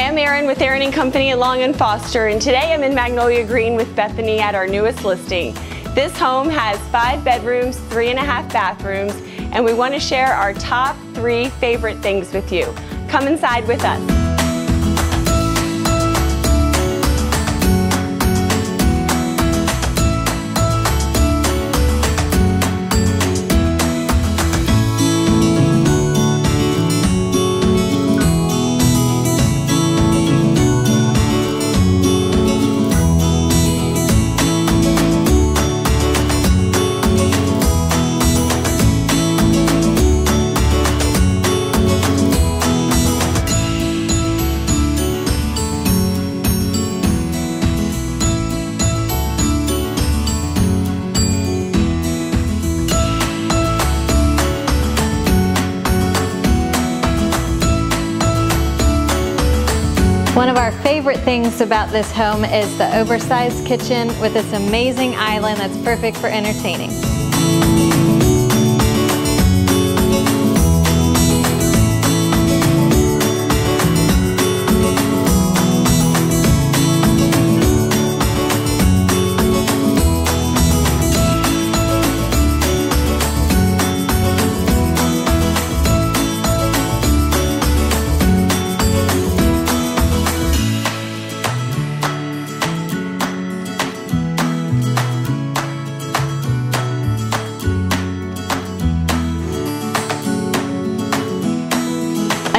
Hi, I'm Erin with Erin & Company at Long & Foster, and today I'm in Magnolia Green with Bethany at our newest listing. This home has five bedrooms, three and a half bathrooms, and we want to share our top three favorite things with you. Come inside with us. One of our favorite things about this home is the oversized kitchen with this amazing island that's perfect for entertaining.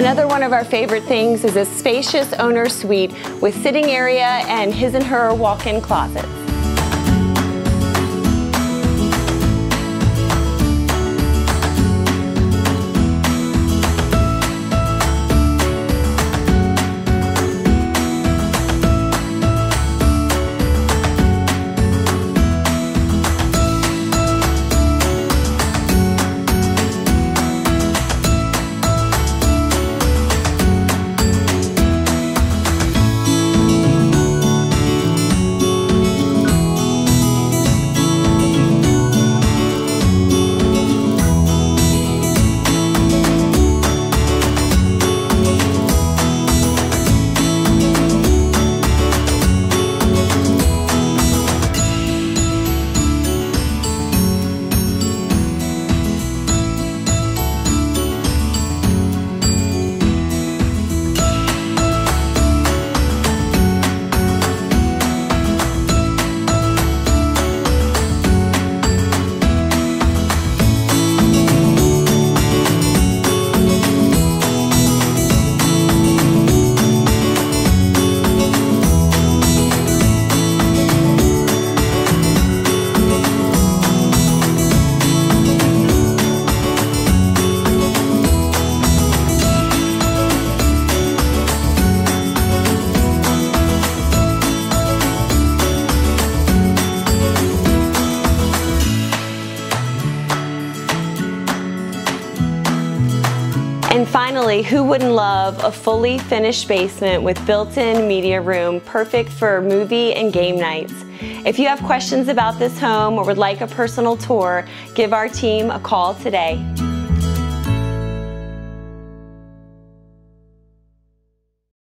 Another one of our favorite things is a spacious owner suite with sitting area and his and her walk-in closets. And finally, who wouldn't love a fully finished basement with built-in media room, perfect for movie and game nights? If you have questions about this home or would like a personal tour, give our team a call today.